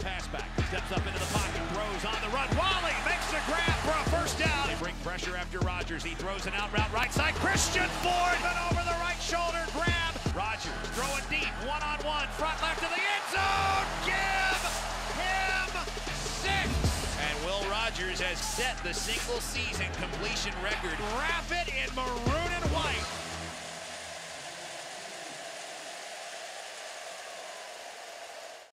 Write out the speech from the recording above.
pass back. Steps up into the pocket, throws on the run. Walley makes the grab for a first down. They bring pressure after Rogers. He throws an out route right side. Christian Ford, but over the right shoulder grab. Rogers throwing deep, one on one, front left to the end zone. Give him six. And Will Rogers has set the single season completion record. Wrap it in maroon.